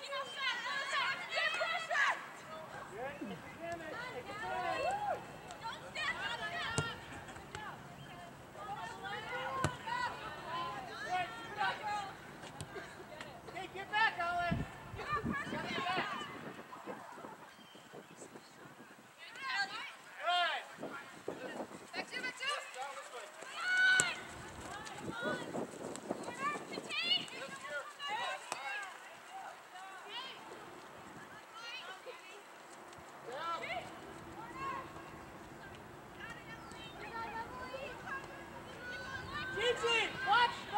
Take a time. Watch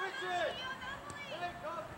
Richard! Here they come!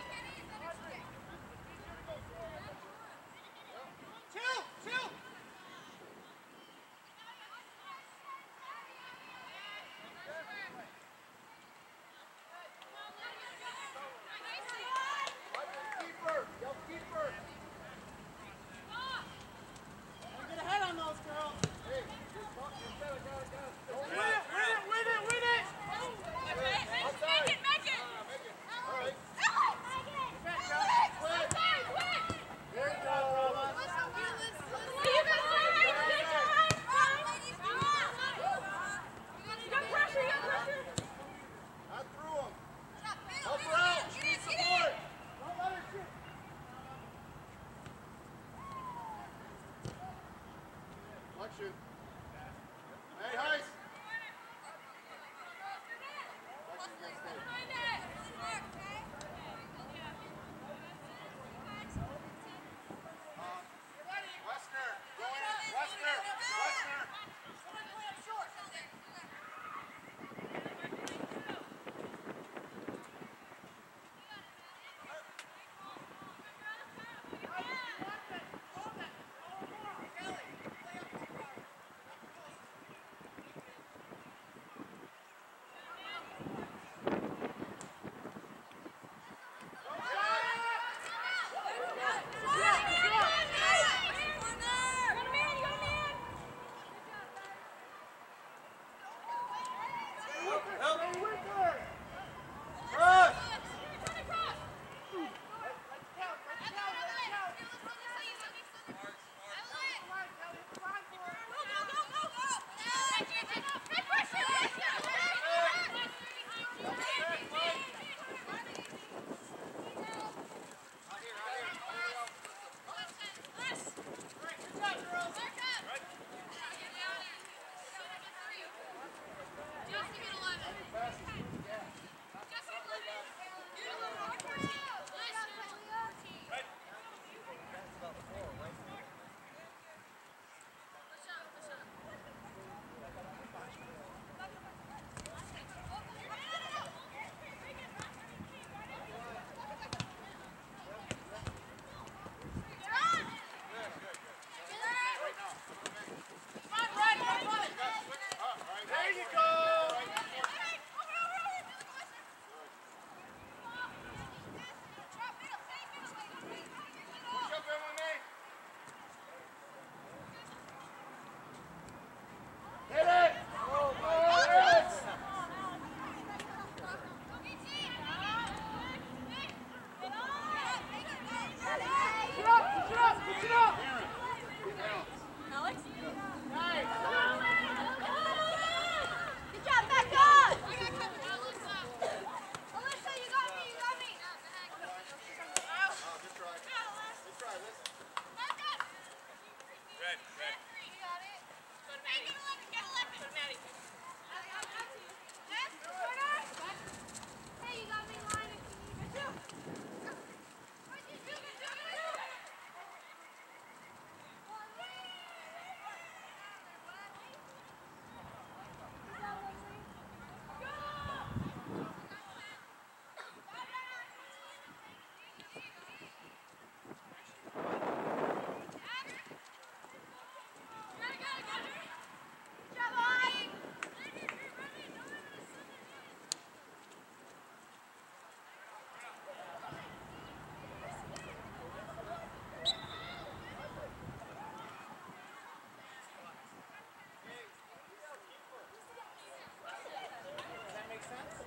sense?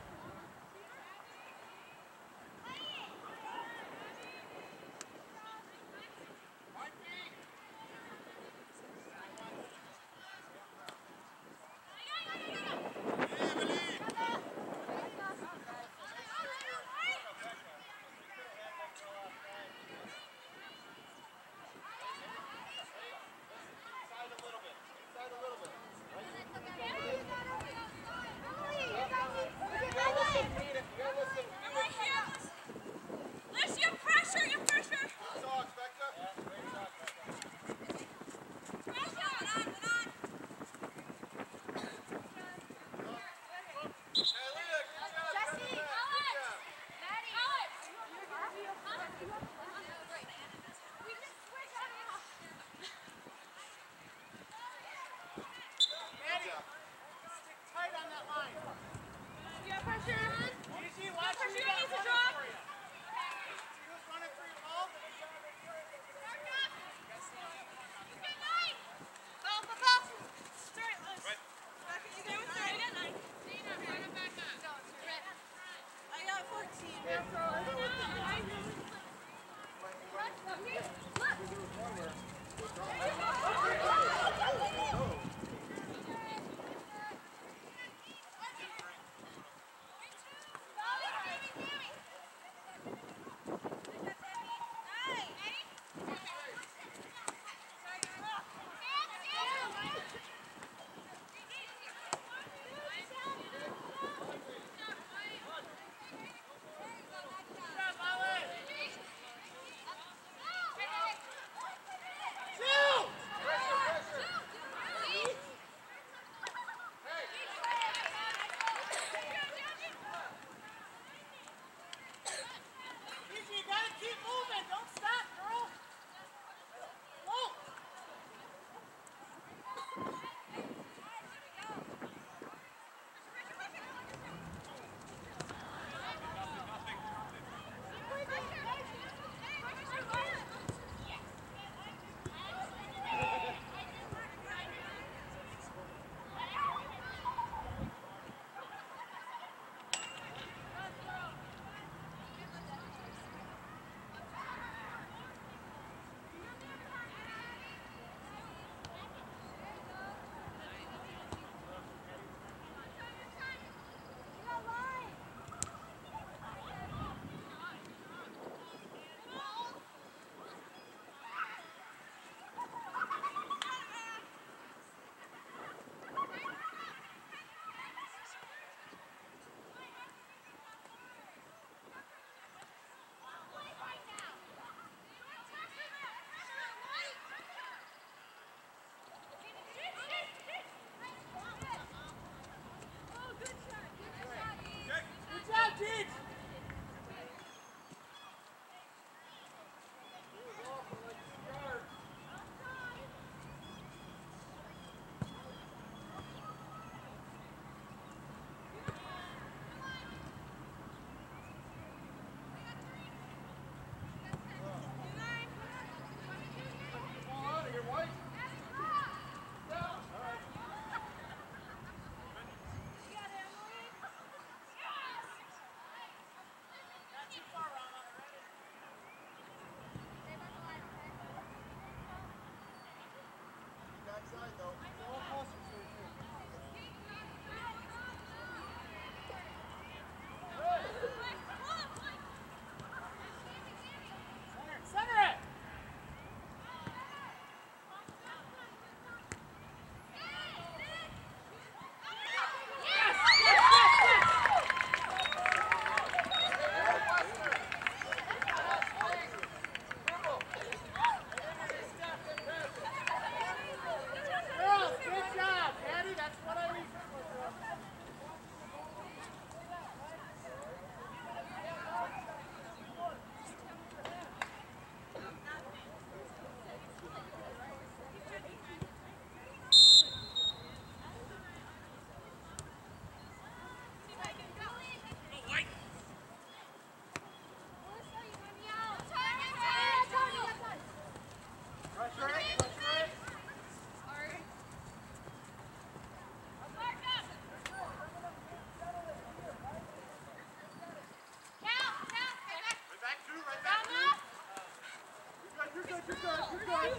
good, good, good, good.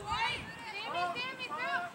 Sammy, Sammy, go!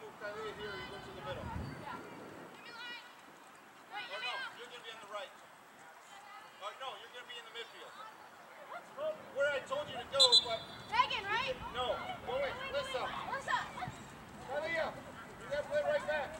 Move Kylie here. You go to the middle. Or no, you're gonna be on the right. Oh no, you're gonna be in the midfield. Where I told you to go, but Megan, right? no. Go. Listen. What's up? Kylie, you gotta play right back.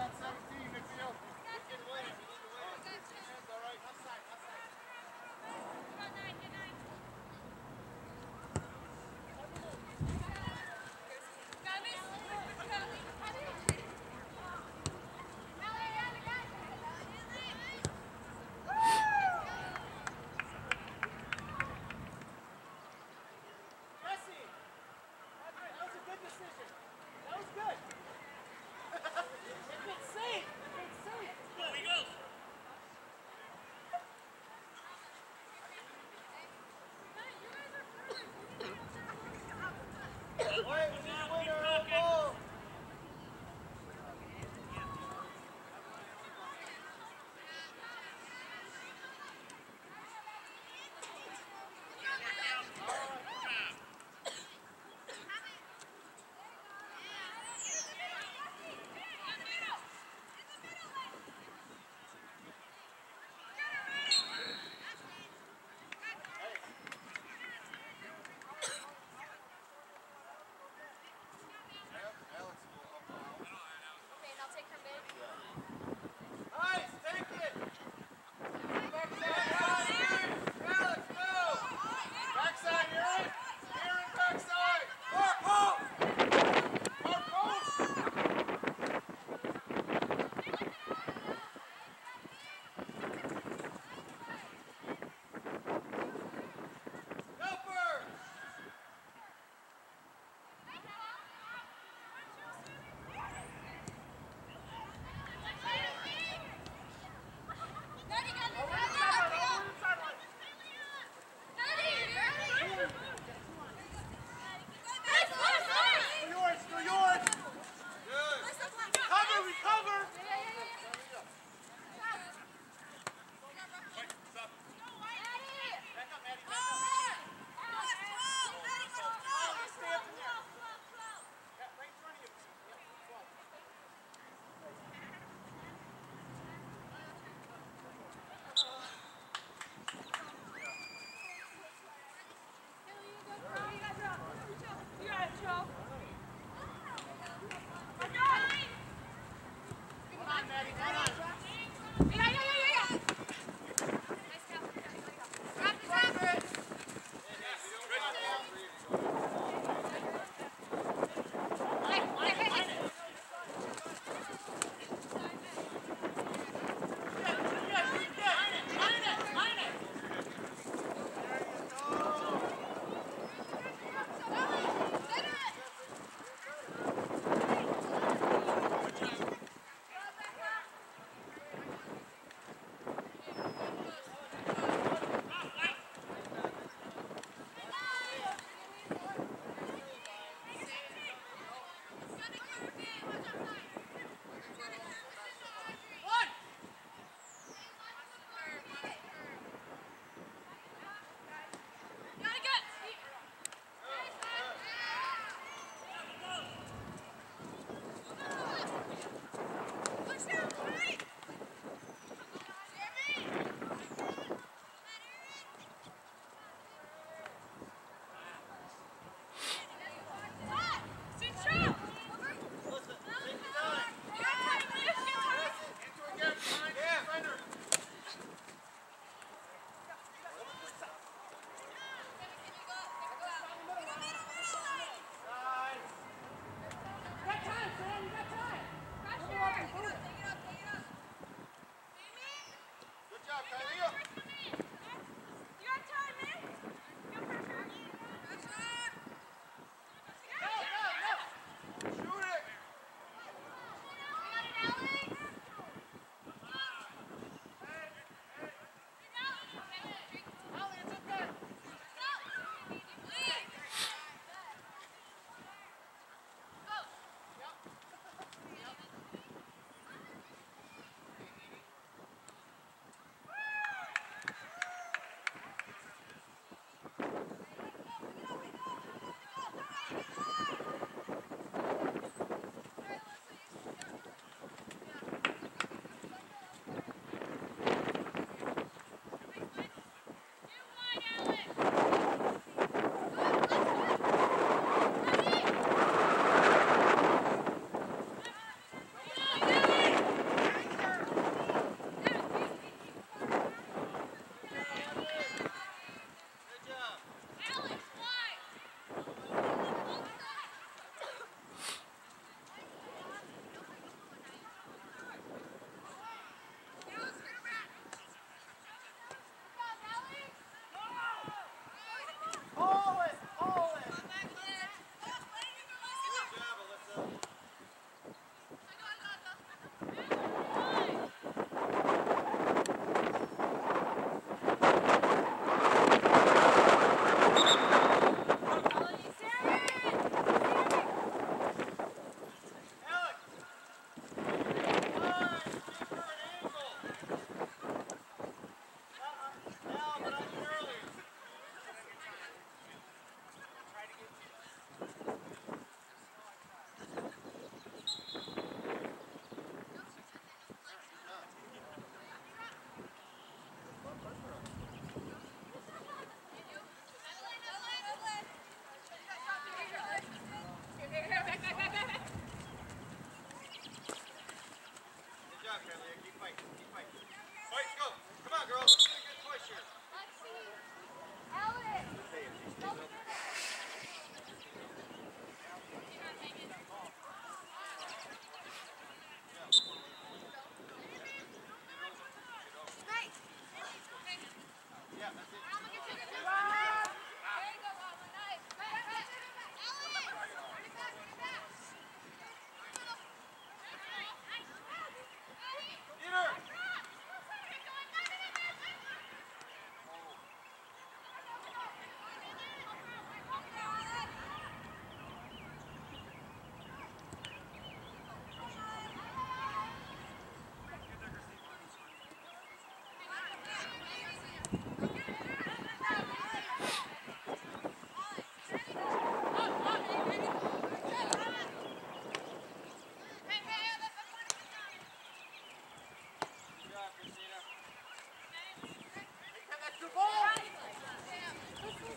Midfield. Quiet.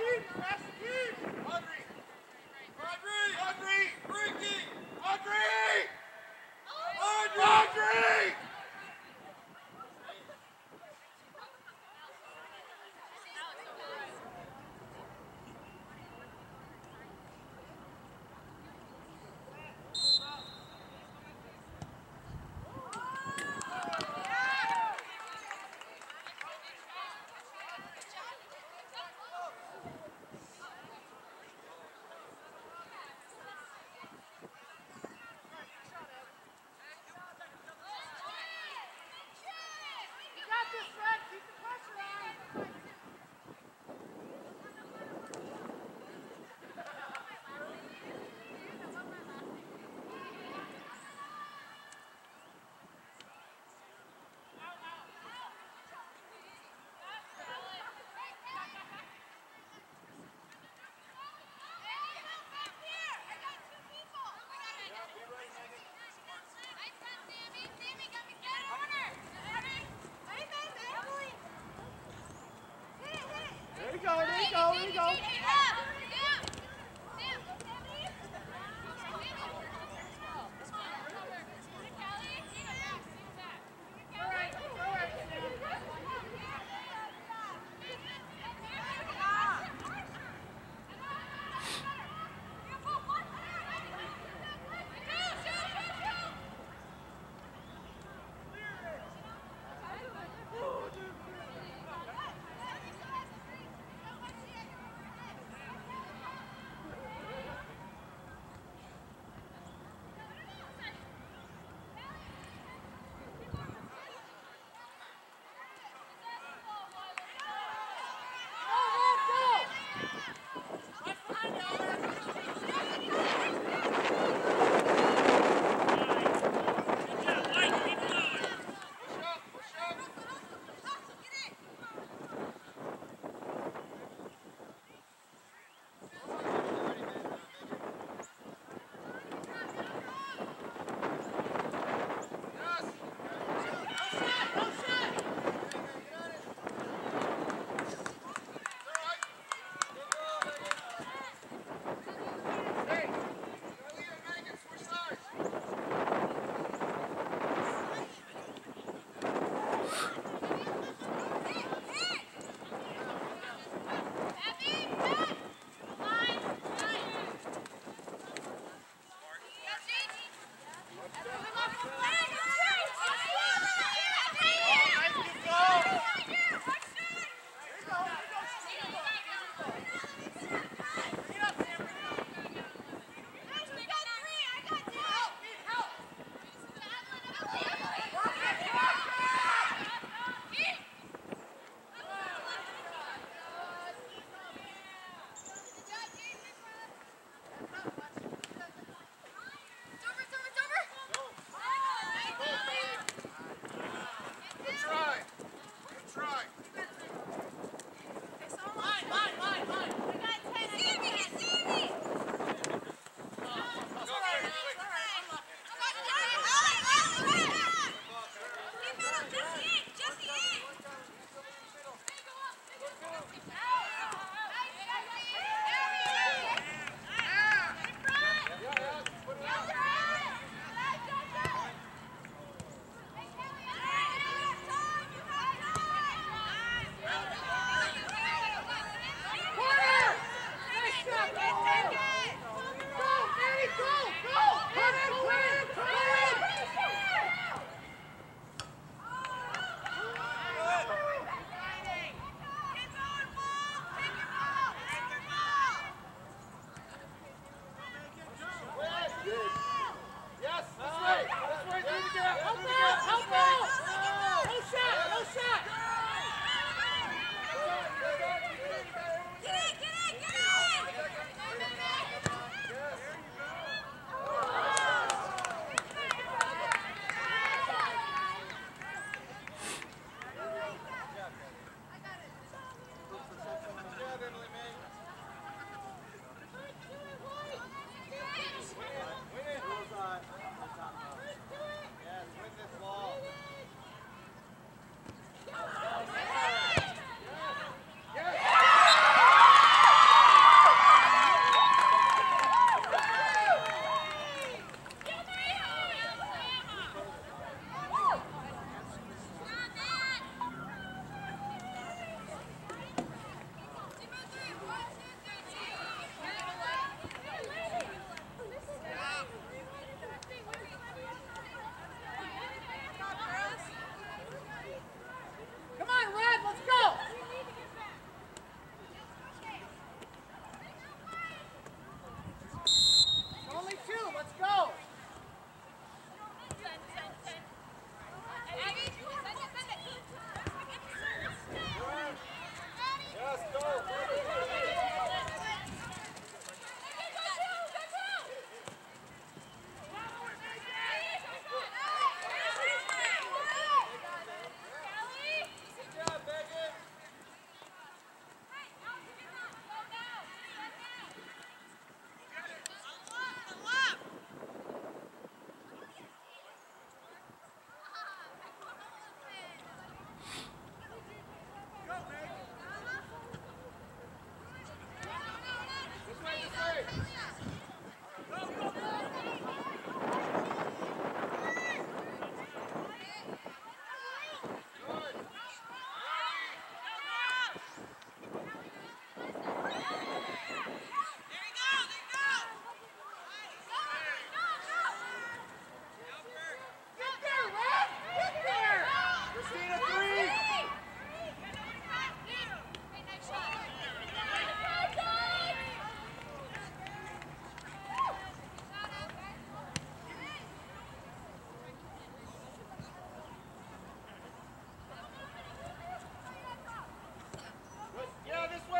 Audrey. Audrey. Audrey. Audrey. go, here we go. this way.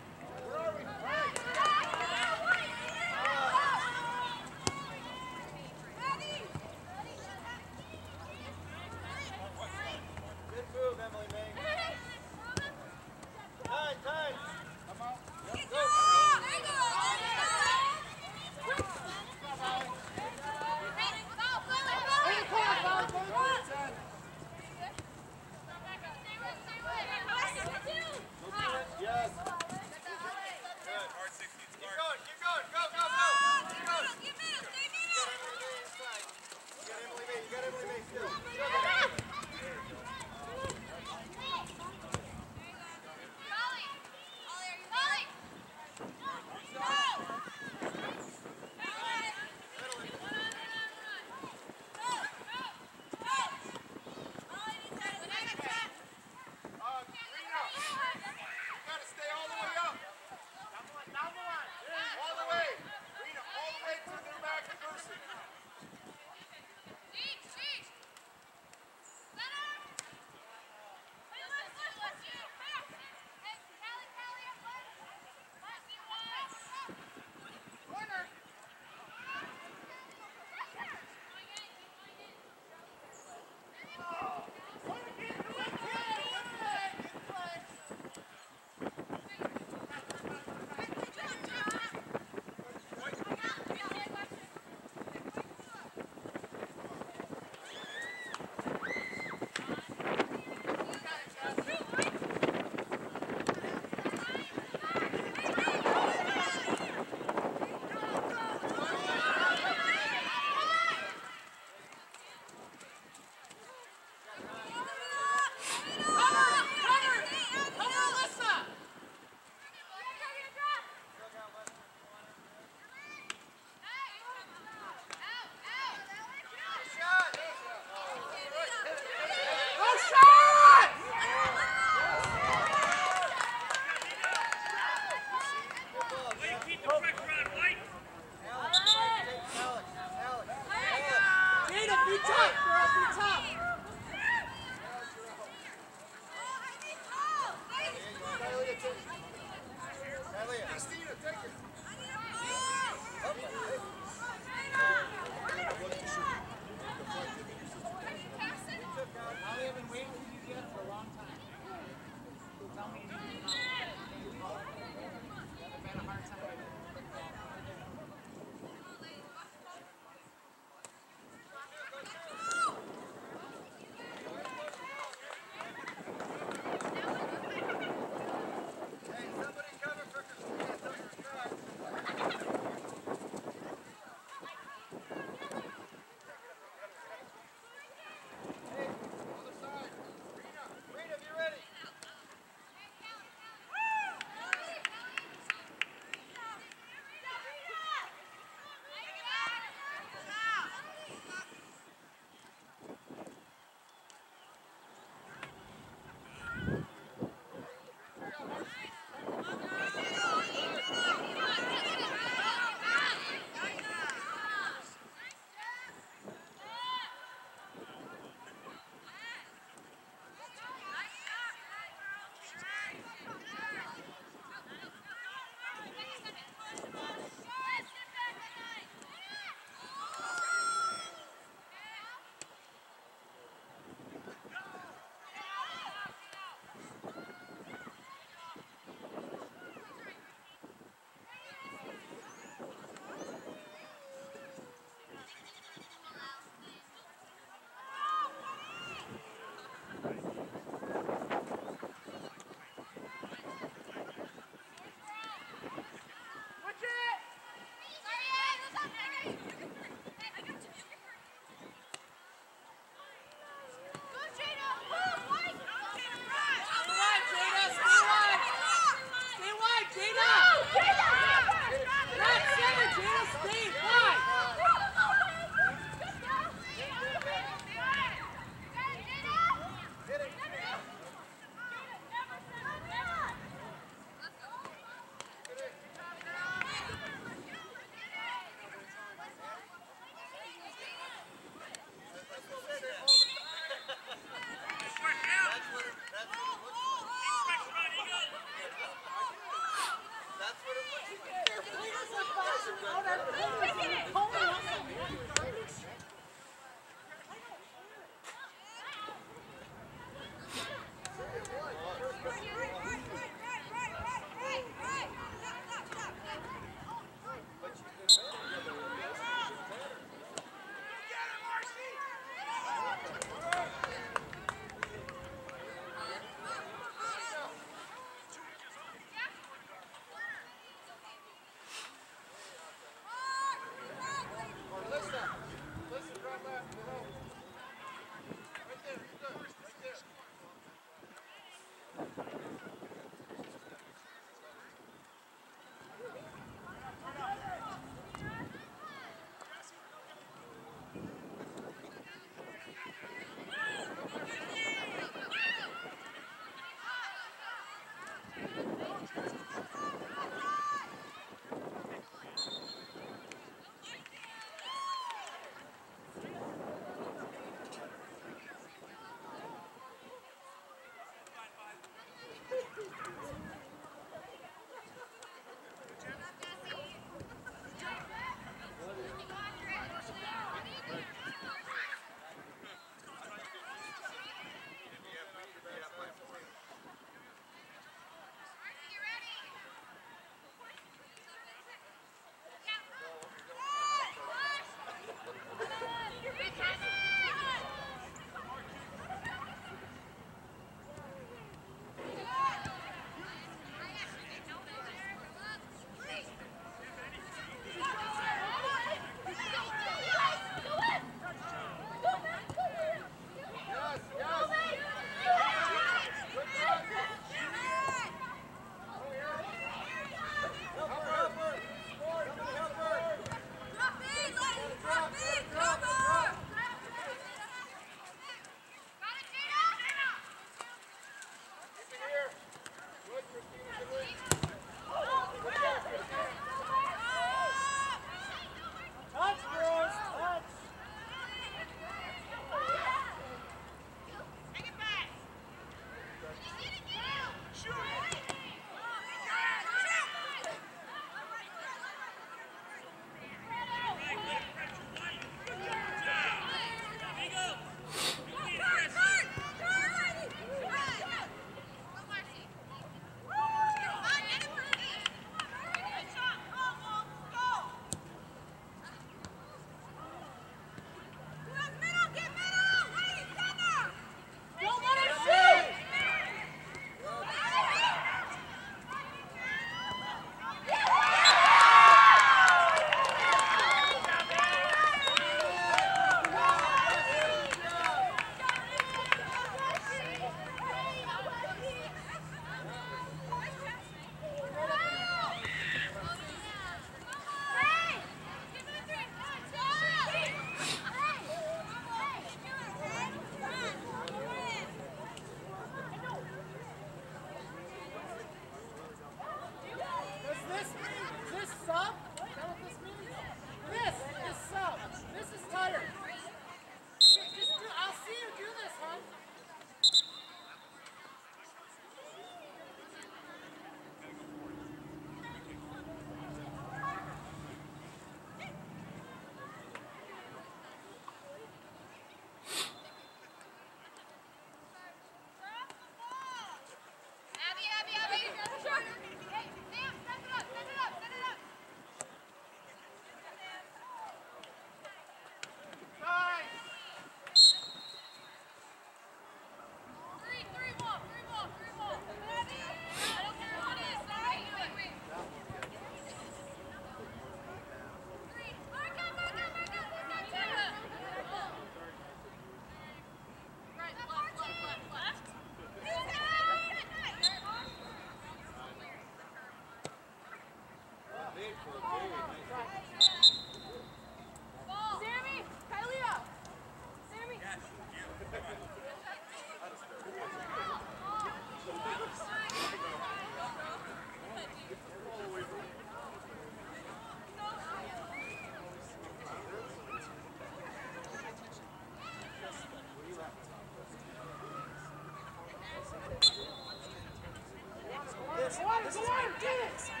This, this is my business.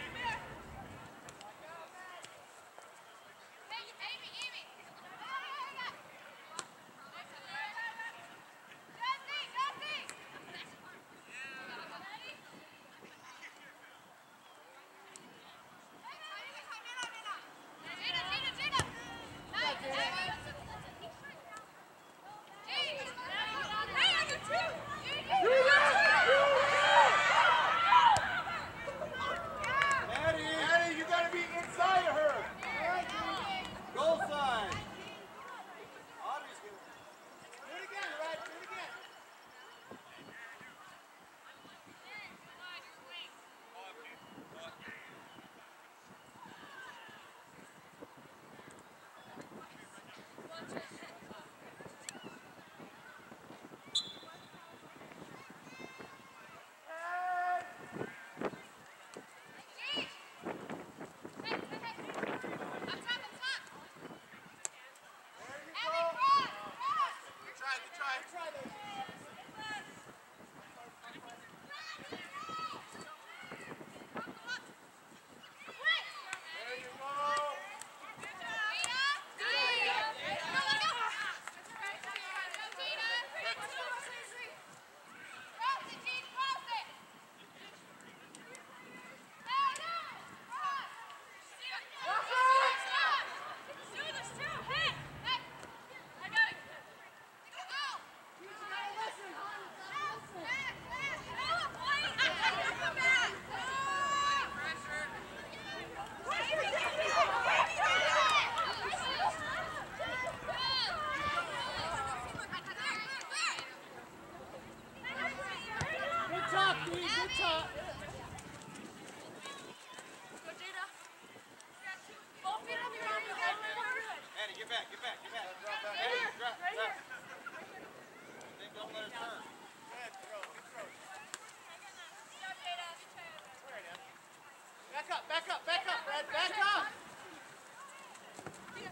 Back up, back up, back up, Brad, back up.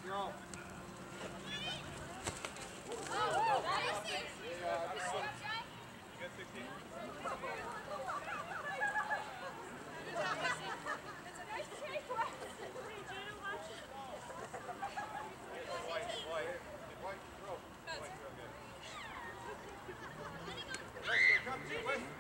Go. You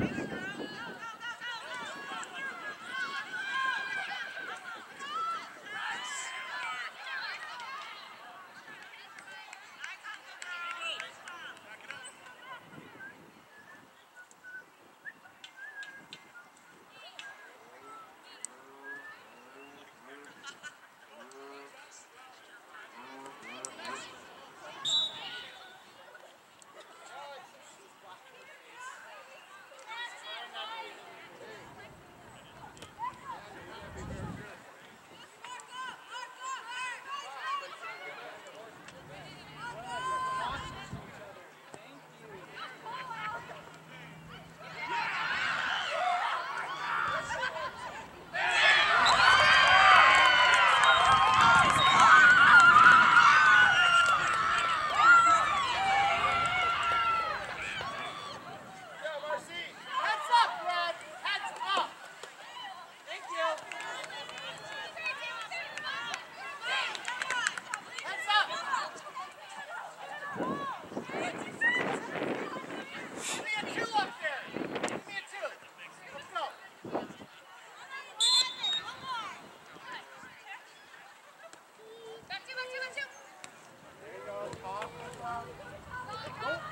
Yeah,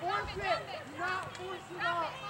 Force it. Do not force it up.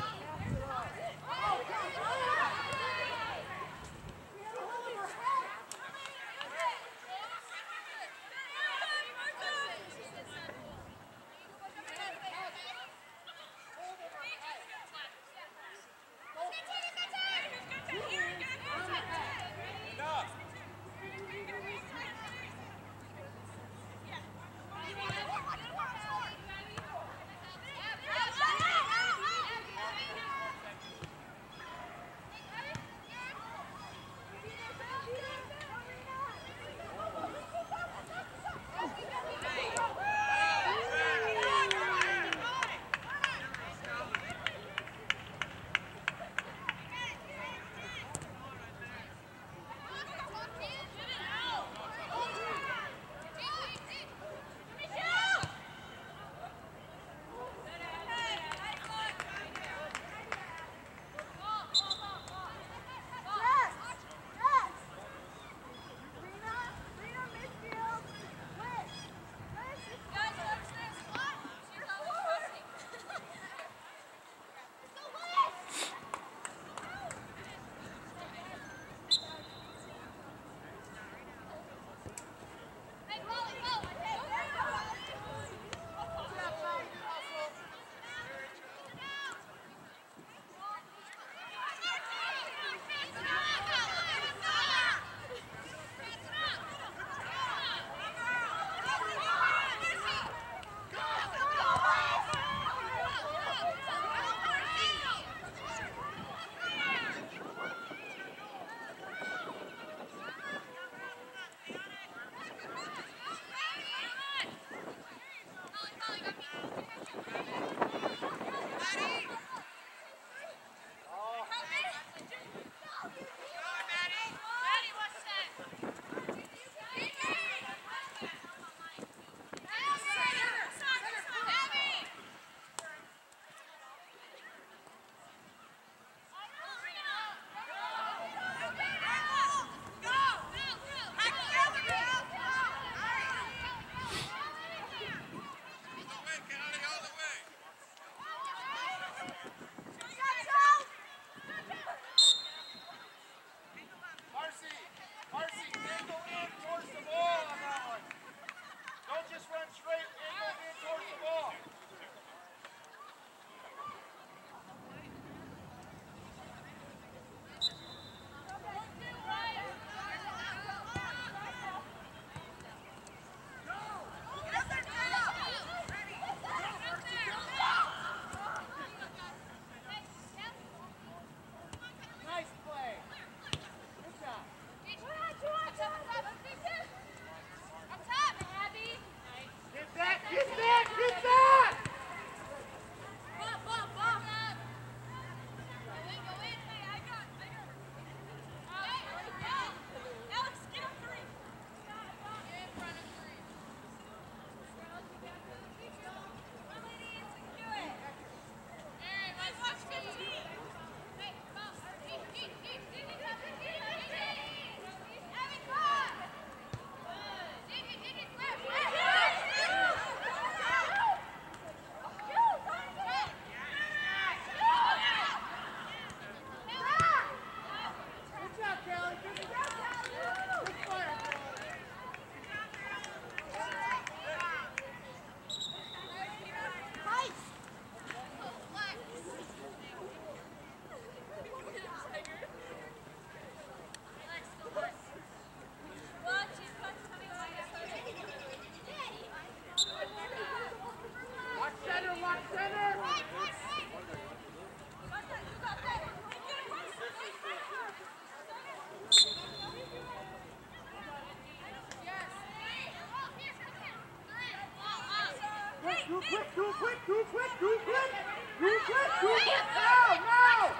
Quick, do it quick, it quick, it quick, it quick, it quick, now, now!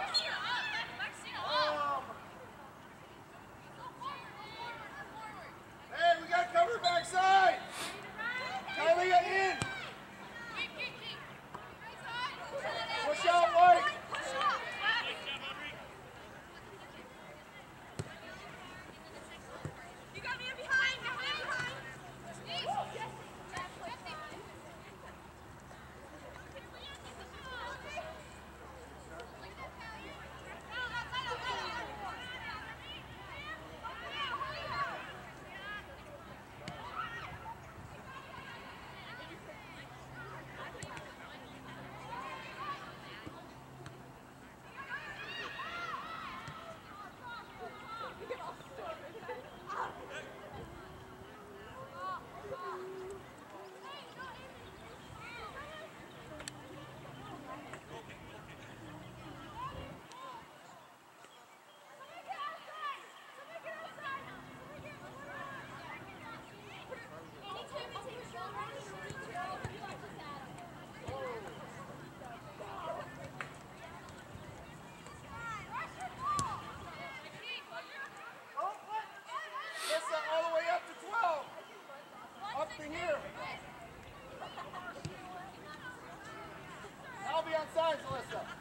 Um, hey, we got cover backside. Kylie, in. Push out wide. You got me behind, got me behind. Don't let Listen, all the way up to 12. Up to here. I'll be on sides, Alyssa.